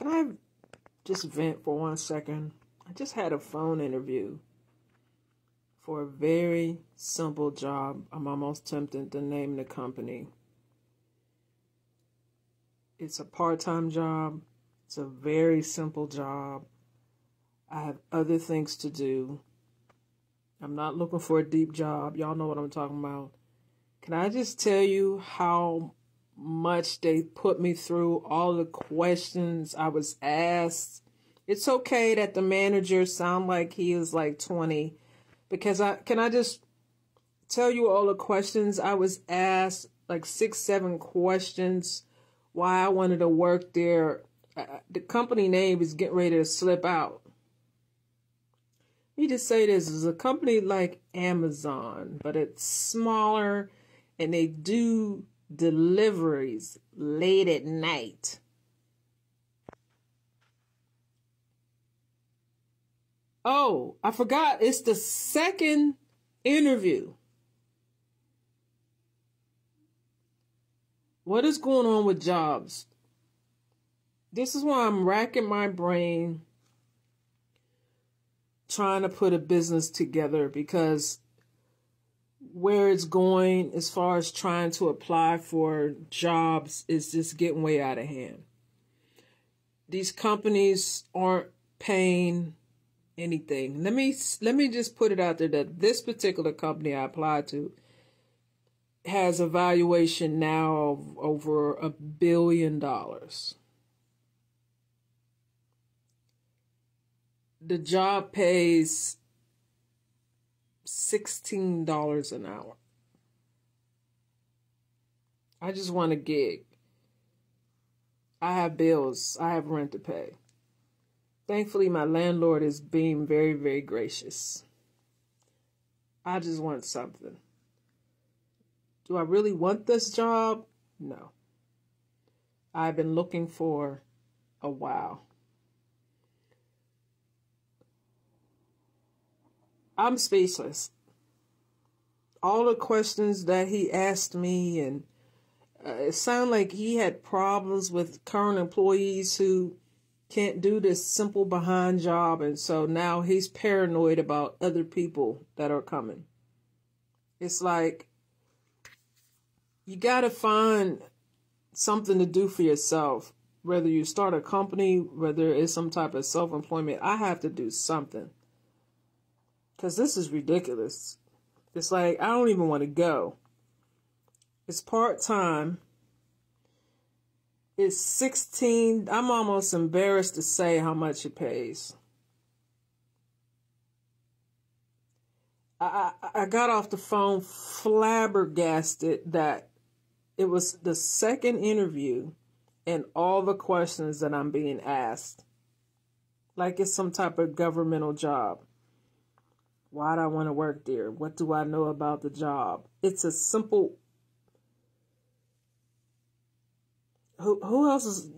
Can I just vent for one second? I just had a phone interview for a very simple job. I'm almost tempted to name the company. It's a part time job, it's a very simple job. I have other things to do. I'm not looking for a deep job. Y'all know what I'm talking about. Can I just tell you how much they put me through, all the questions I was asked. It's okay that the manager sound like he is like 20 because I can I just tell you all the questions I was asked, like six, seven questions why I wanted to work there. The company name is getting ready to slip out. Let me just say this is a company like Amazon, but it's smaller and they do deliveries late at night. Oh, I forgot. It's the second interview. What is going on with jobs? This is why I'm racking my brain trying to put a business together because where it's going as far as trying to apply for jobs is just getting way out of hand. These companies aren't paying anything. Let me let me just put it out there that this particular company I applied to has a valuation now of over a billion dollars. The job pays $16 an hour. I just want a gig. I have bills. I have rent to pay. Thankfully, my landlord is being very, very gracious. I just want something. Do I really want this job? No. I've been looking for a while. I'm speechless. All the questions that he asked me, and uh, it sounded like he had problems with current employees who can't do this simple behind job, and so now he's paranoid about other people that are coming. It's like you got to find something to do for yourself. Whether you start a company, whether it's some type of self employment, I have to do something. Because this is ridiculous. It's like, I don't even want to go. It's part time. It's 16. I'm almost embarrassed to say how much it pays. I, I, I got off the phone flabbergasted that it was the second interview and all the questions that I'm being asked. Like it's some type of governmental job. Why do I want to work there? What do I know about the job? It's a simple. Who who else is?